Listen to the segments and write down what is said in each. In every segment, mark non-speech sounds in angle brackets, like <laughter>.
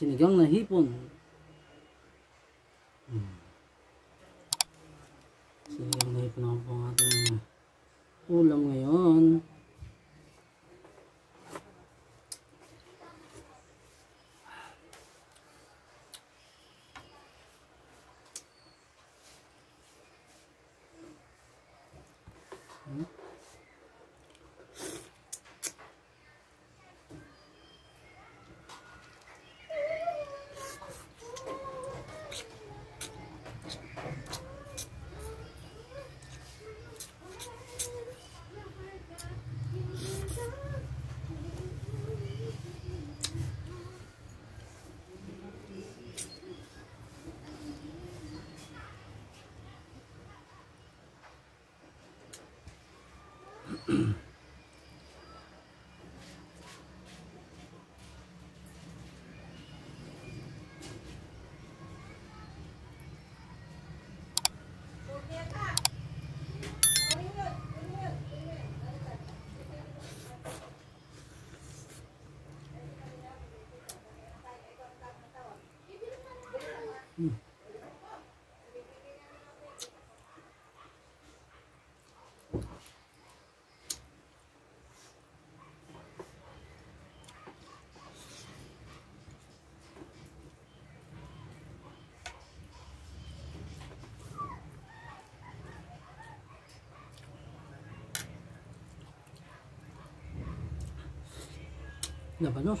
sinigang na hipon. Hmm. Sinigang na hipon ang ating ulam ngayon. Não, mas nós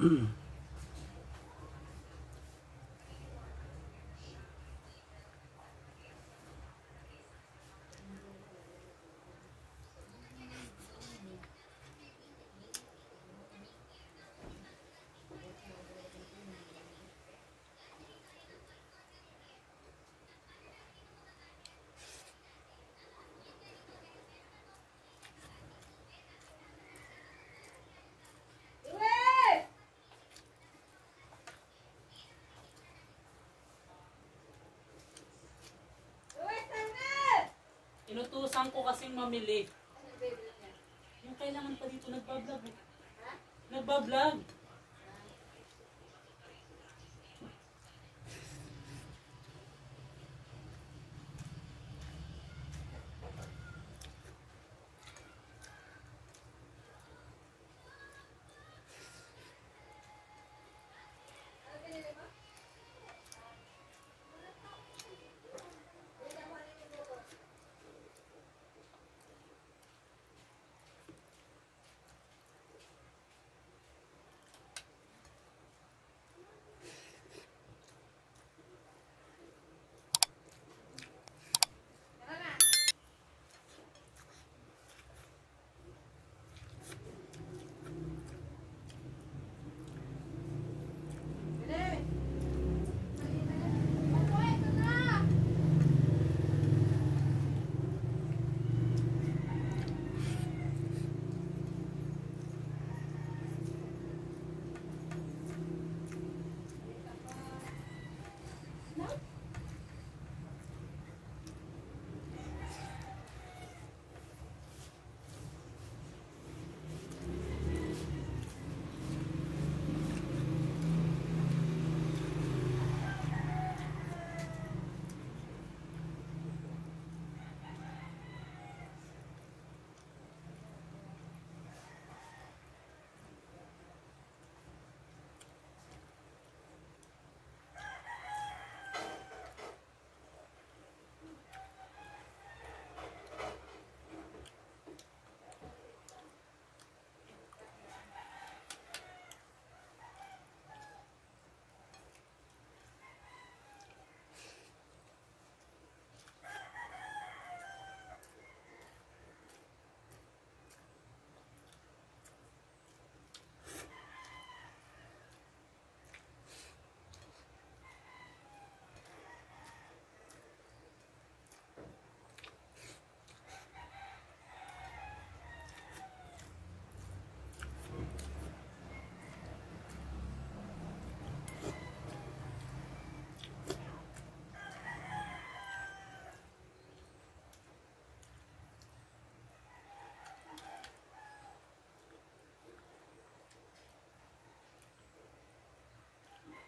mm. Inutusan ko kasing mamili. Yung kailangan pa dito, nagbablog. eh. Nagbablog.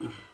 Mm-hmm.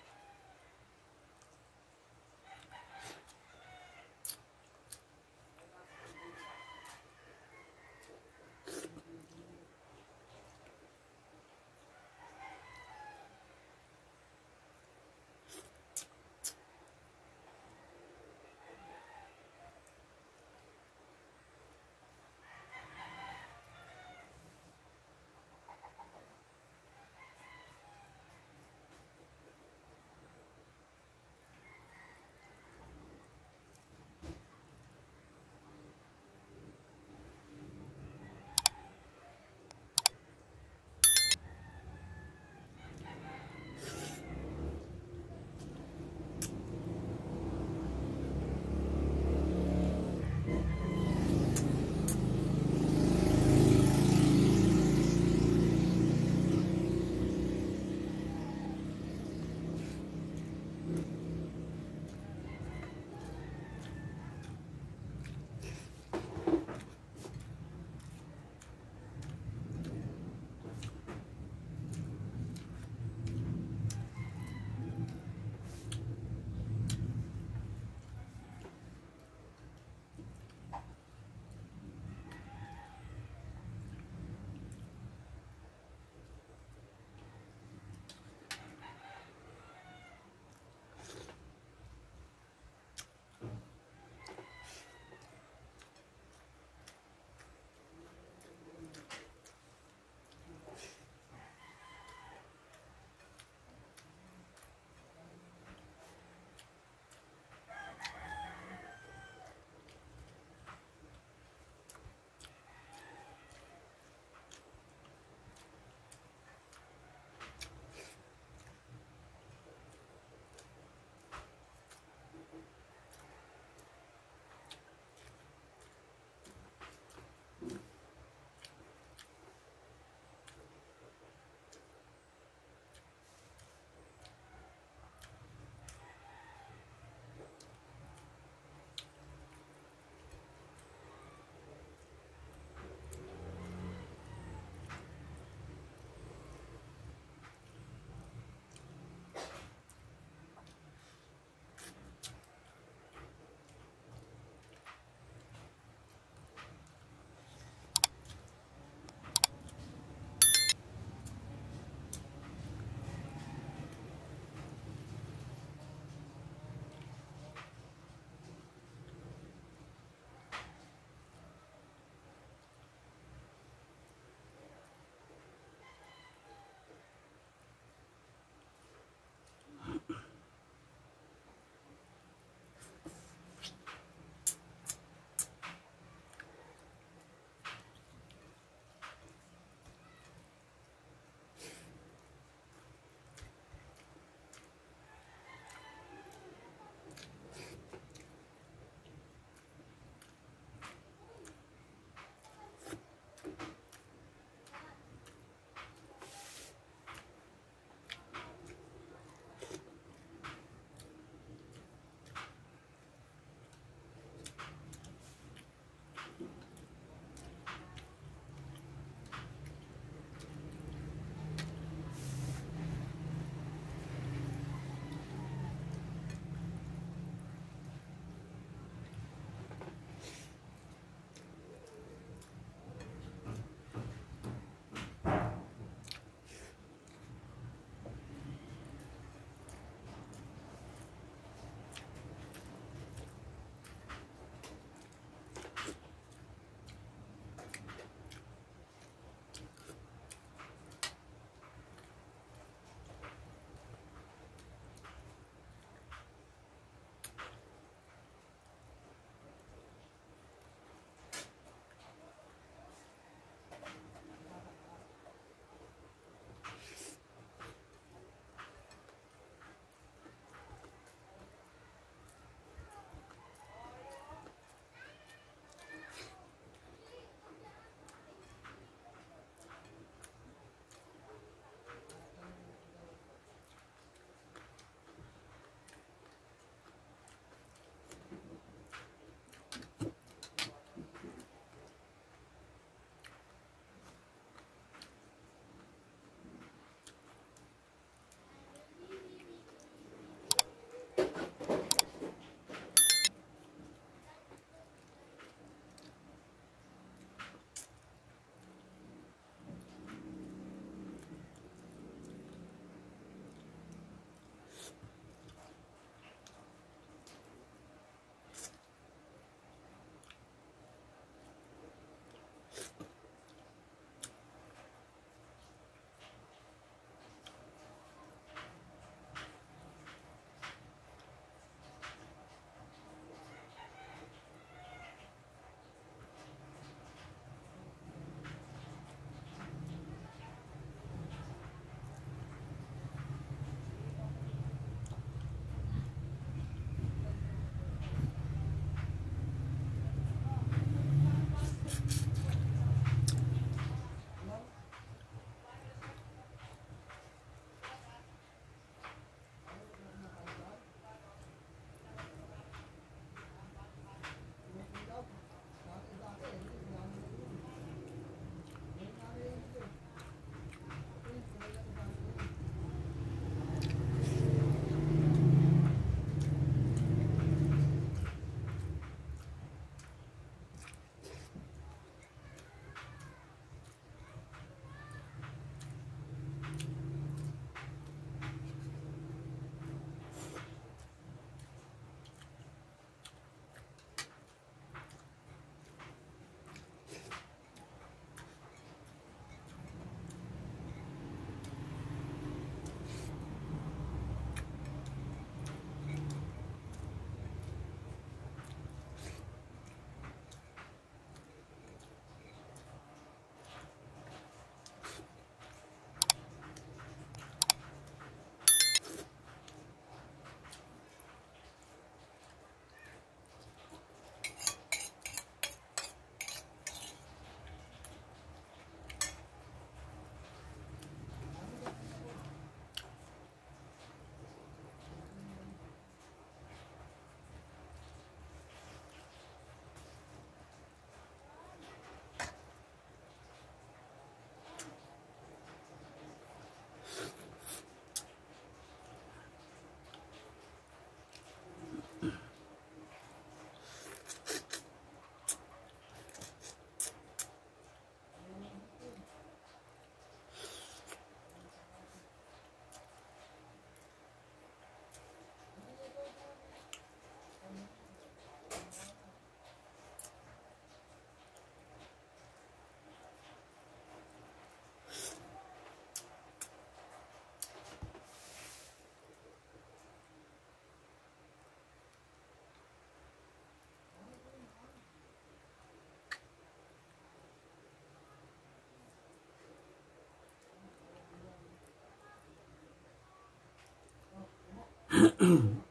咳 <laughs> 咳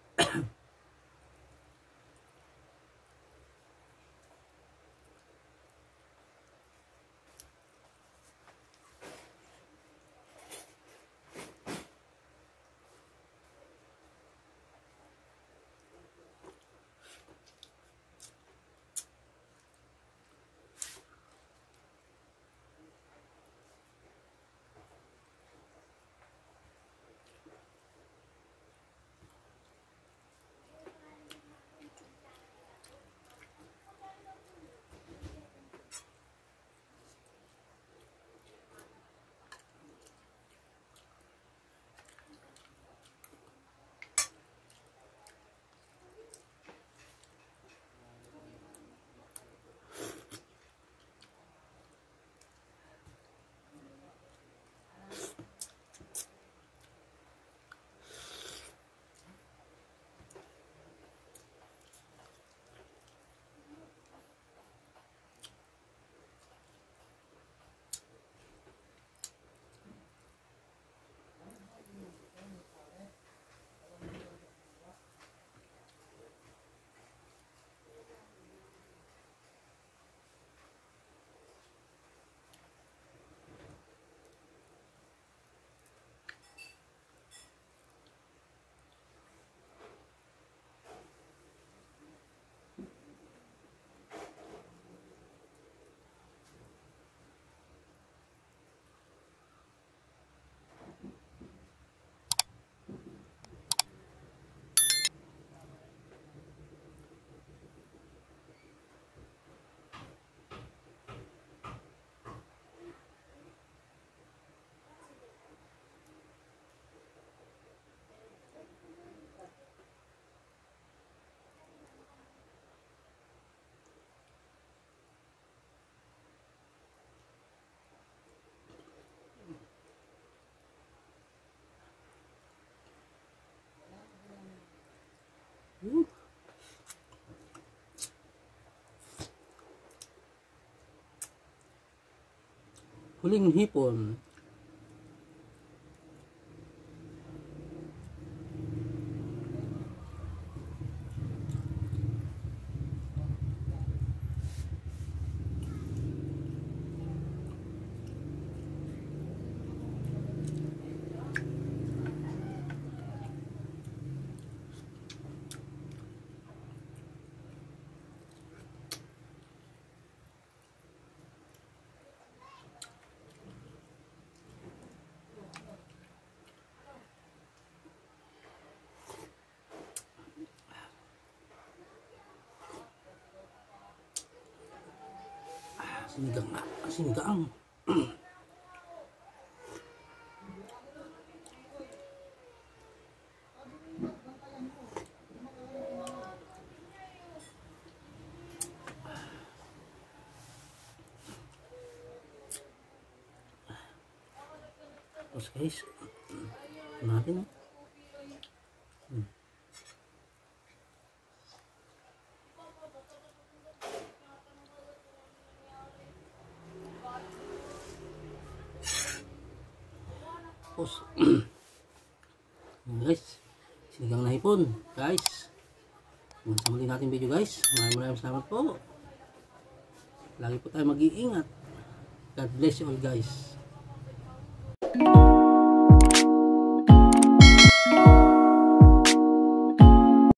Huling hipon. Sinigang nga. Sinigang. Tapos guys, natin. Hmm. Tapos, Ayan, guys, sinigang na hipon, guys. Hanggang sa muli natin video guys. Maraming salamat po. Lagi po tayo mag-iingat. God bless you all guys.